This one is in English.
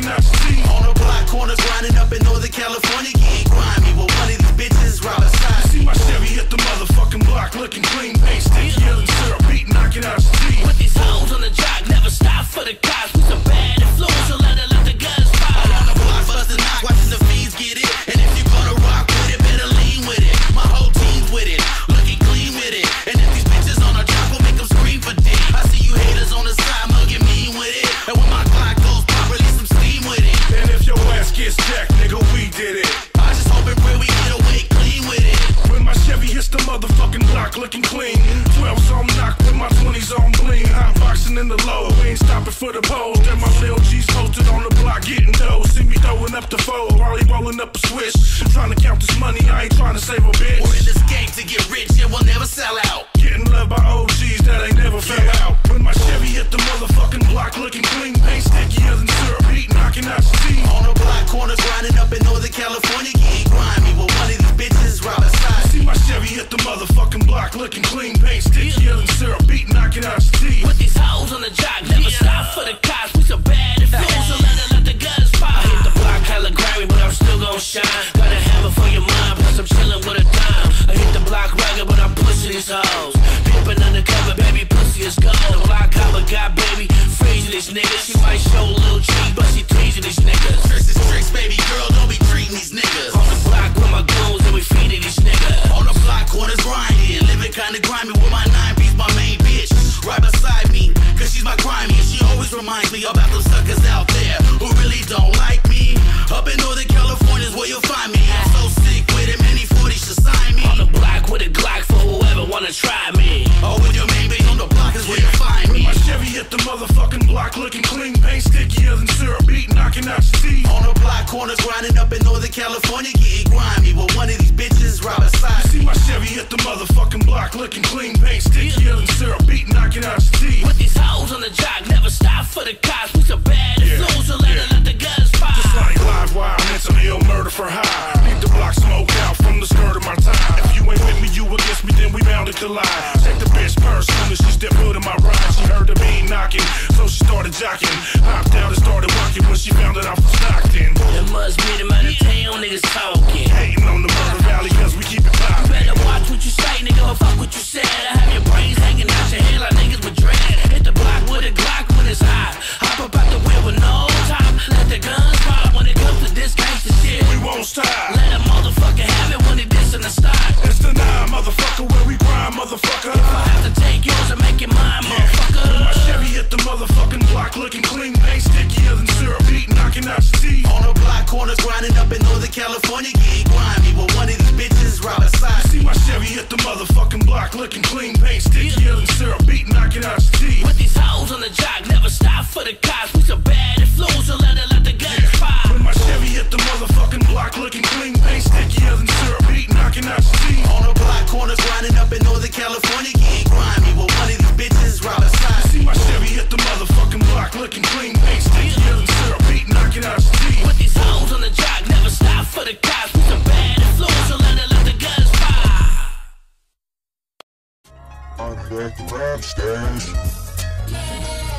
can I see? On the block corners, grinding up in Northern California. In the low, we ain't stopping for the pole. Then my little G's posted on the block, getting dough. See me throwing up the fold while rolling up a switch. I'm trying to count this money, I ain't trying to save a bitch. Niggas. She might show corners grinding up in Northern California, getting grimy. Well, one of these bitches right beside me. See my Chevy hit the motherfucking block, looking clean, paint stickier than syrup, beat knocking out your teeth. With these hoes on the jock, never stop for the cops. We some bad Yeah, influence, so let yeah. let the guns fire. Just like live wire, mental ill, murder for hire. Leave the block smoke out from the skirt of my tie. If you ain't with me, you against me, then we bound to collide. Niggas talking. Hating on the murder valley, cause we keep it poppin'. Better watch what you say, nigga, or fuck what you said. I have your brains hanging out your head like niggas with dread. Hit the block with a Glock when it's hot. Hop up out the wheel with no top. Let the guns pop when it comes to this gangsta shit. We won't stop. Let a motherfucker have it when it diss in the start. It's the nine, motherfucker, where we grind, motherfucker. If I have to take yours and make it mine, My motherfucker. Chevy hit the motherfucking block, looking corners grinding up in Northern California, getting grimy. Well, one of these bitches right beside me. See my Chevy hit the motherfucking block, looking clean, paint stickier than syrup, beat knocking out your teeth. With these hoes on the jock, never stop for the cops. We so bad influence, so let it let the guns fire. When my Chevy hit the motherfucking block, looking clean, paint stickier than syrup, beat knocking out your teeth. On the block corners grinding at the rap stash.